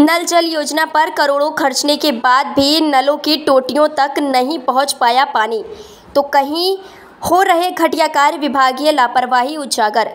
नल जल योजना पर करोड़ों खर्चने के बाद भी नलों की टोटियों तक नहीं पहुँच पाया पानी। तो कहीं हो रहे घटिया कार्य, विभागीय लापरवाही, उजागर।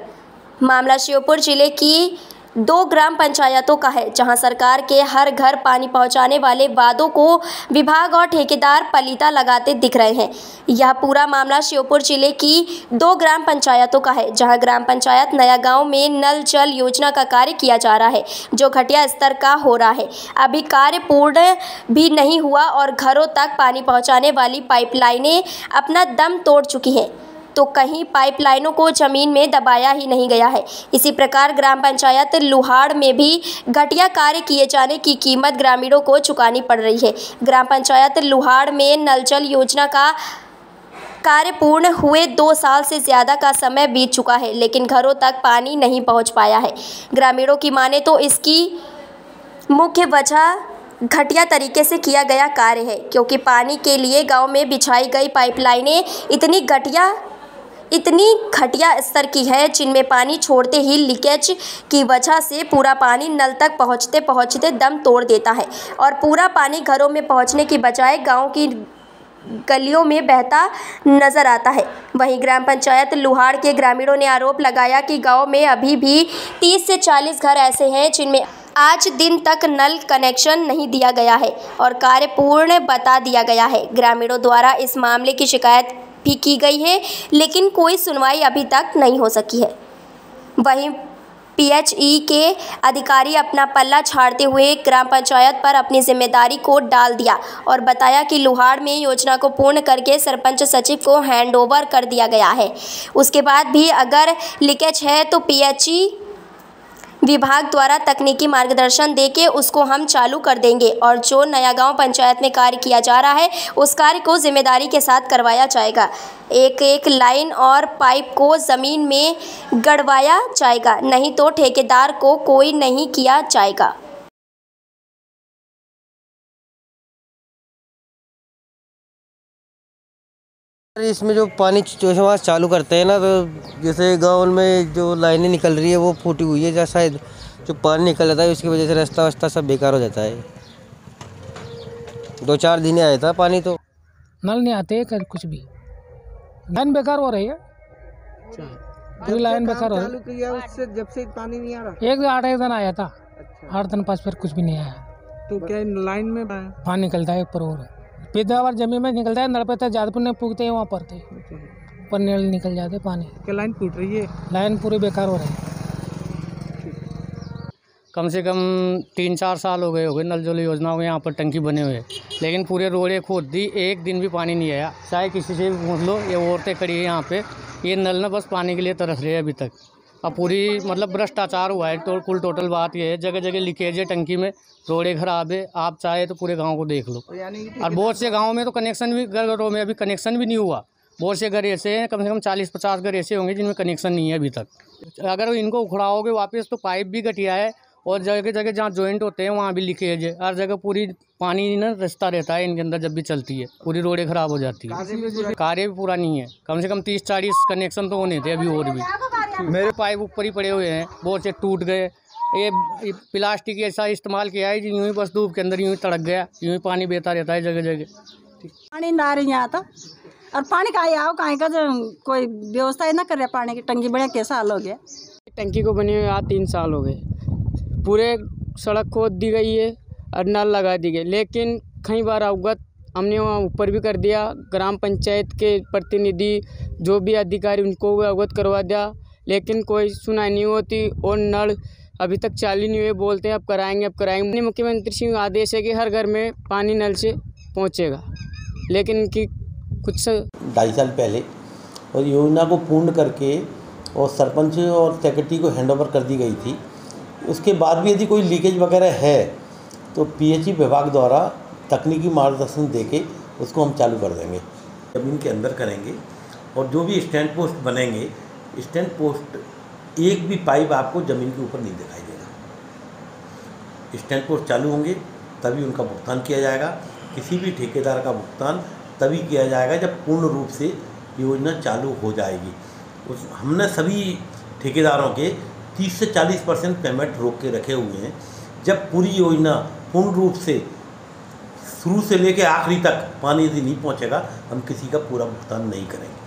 मामला श्योपुर ज़िले की दो ग्राम पंचायतों का है, जहाँ सरकार के हर घर पानी पहुँचाने वाले वादों को विभाग और ठेकेदार पलीता लगाते दिख रहे हैं। यह पूरा मामला श्योपुर ज़िले की दो ग्राम पंचायतों का है, जहाँ ग्राम पंचायत नया गाँव में नल जल योजना का कार्य किया जा रहा है, जो घटिया स्तर का हो रहा है। अभी कार्य पूर्ण भी नहीं हुआ और घरों तक पानी पहुँचाने वाली पाइपलाइनें अपना दम तोड़ चुकी हैं। तो कहीं पाइपलाइनों को ज़मीन में दबाया ही नहीं गया है। इसी प्रकार ग्राम पंचायत लुहाड़ में भी घटिया कार्य किए जाने की कीमत ग्रामीणों को चुकानी पड़ रही है। ग्राम पंचायत लुहाड़ में नल जल योजना का कार्य पूर्ण हुए दो साल से ज़्यादा का समय बीत चुका है, लेकिन घरों तक पानी नहीं पहुँच पाया है। ग्रामीणों की माने तो इसकी मुख्य वजह घटिया तरीके से किया गया कार्य है, क्योंकि पानी के लिए गाँव में बिछाई गई पाइपलाइनें इतनी घटिया इतनी घटिया स्तर की है, जिनमें पानी छोड़ते ही लीकेज की वजह से पूरा पानी नल तक पहुँचते पहुँचते दम तोड़ देता है और पूरा पानी घरों में पहुँचने की बजाय गाँव की गलियों में बहता नज़र आता है। वहीं ग्राम पंचायत लुहाड़ के ग्रामीणों ने आरोप लगाया कि गाँव में अभी भी 30 से 40 घर ऐसे हैं, जिनमें आज दिन तक नल कनेक्शन नहीं दिया गया है और कार्य पूर्ण बता दिया गया है। ग्रामीणों द्वारा इस मामले की शिकायत भी की गई है, लेकिन कोई सुनवाई अभी तक नहीं हो सकी है। वहीं पीएचई के अधिकारी अपना पल्ला छाड़ते हुए ग्राम पंचायत पर अपनी ज़िम्मेदारी को डाल दिया और बताया कि लुहाड़ में योजना को पूर्ण करके सरपंच सचिव को हैंडओवर कर दिया गया है। उसके बाद भी अगर लीकेज है तो पीएचई विभाग द्वारा तकनीकी मार्गदर्शन देके उसको हम चालू कर देंगे और जो नया गाँव पंचायत में कार्य किया जा रहा है, उस कार्य को ज़िम्मेदारी के साथ करवाया जाएगा। एक एक लाइन और पाइप को ज़मीन में गड़वाया जाएगा, नहीं तो ठेकेदार को कोई नहीं किया जाएगा। इसमें जो पानी चौशमास चालू करते हैं ना तो जैसे गाँव में जो लाइनें निकल रही है वो फूटी हुई है जैसा शायद जो पानी निकल जाता है उसकी वजह से रास्ता वास्ता सब बेकार हो जाता है। दो चार दिन आया था पानी तो। नल नहीं आते कर कुछ भी। लाइन बेकार हो रही है। पूरी लाइन बेकार हो चालू किया उससे जब से पानी नहीं आ रहा। एक आठ एक दिन आया था। अच्छा। आठ दिन पास फिर कुछ भी नहीं आया। तो क्या लाइन में पानी निकलता है ऊपर और। पैदावार ज़मीन में निकलता है नल पे तो ज़्यादा नहीं पूछते हैं वहाँ पर थे ऊपर नल निकल जाते पानी। क्या लाइन टूट रही है? लाइन पूरी बेकार हो रही है। कम से कम तीन चार साल हो गए हो गए नल जल योजना हो गए यहाँ पर टंकी बने हुए। लेकिन पूरे रोड़े खोद दी एक दिन भी पानी नहीं आया। चाहे किसी से भी पूछ लो ये औरतें खड़ी है यहाँ पे। ये नल ना बस पानी के लिए तरस रहे हैं अभी तक। अब पूरी मतलब भ्रष्टाचार हुआ है तो कुल टोटल बात ये है जगह जगह लीकेज है टंकी में रोड़े खराब है आप चाहे तो पूरे गाँव को देख लो। और बहुत से गाँव में तो कनेक्शन भी घरों में अभी कनेक्शन भी नहीं हुआ। बहुत से घर ऐसे हैं कम से कम चालीस पचास घर ऐसे होंगे जिनमें कनेक्शन नहीं है अभी तक। अगर इनको उखड़ाओगे वापस तो पाइप भी घटिया है और जगह जगह जहाँ जॉइंट होते हैं वहाँ भी लीकेज है। हर जगह पूरी पानी ना रिश्ता रहता है इनके अंदर जब भी चलती है पूरी रोडें खराब हो जाती है। कार्य भी पूरा नहीं है। कम से कम तीस चालीस कनेक्शन तो होने थे अभी और भी। मेरे पाइप ऊपर ही पड़े हुए हैं बहुत से टूट गए। ये प्लास्टिक ऐसा इस्तेमाल किया है यूँ ही बस धूप के अंदर यूँ ही तड़क गया यूँ ही पानी बहता रहता है जगह जगह पानी ना आ रही यहाँ तो। और पानी का आओ कहीं का जो कोई व्यवस्था ही ना कर रहा पानी की? टंकी बड़े कैसा हाल हो गया? टंकी को बने हुए आज तीन साल हो गए। पूरे सड़क खोद दी गई है और नल लगा दी गई लेकिन कई बार अवगत हमने वहाँ ऊपर भी कर दिया ग्राम पंचायत के प्रतिनिधि जो भी अधिकारी उनको भी अवगत करवा दिया। लेकिन कोई सुनाई नहीं होती और नल अभी तक चालू नहीं हुए, बोलते हैं, अब कराएँगे अब कराएँगे। मुख्यमंत्री सिंह आदेश है कि हर घर में पानी नल से पहुँचेगा। लेकिन इनकी कुछ ढाई साल पहले और योजना को पूर्ण करके और सरपंच और सेक्रेटरी को हैंडओवर कर दी गई थी। उसके बाद भी यदि कोई लीकेज वगैरह है तो पीएचई विभाग द्वारा तकनीकी मार्गदर्शन देके उसको हम चालू कर देंगे। ज़मीन के अंदर करेंगे और जो भी स्टैंड पोस्ट बनेंगे स्टैंड पोस्ट, एक भी पाइप आपको ज़मीन के ऊपर नहीं दिखाई देगा। स्टैंड पोस्ट चालू होंगे, तभी उनका भुगतान किया जाएगा। किसी भी ठेकेदार का भुगतान तभी किया जाएगा जब पूर्ण रूप से योजना चालू हो जाएगी। उस, हमने सभी ठेकेदारों के 30 से 40 परसेंट पेमेंट रोक के रखे हुए हैं। जब पूरी योजना पूर्ण रूप से, शुरू से लेकर आखिरी तक पानी यदि नहीं पहुंचेगा, हम किसी का पूरा भुगतान नहीं करेंगे।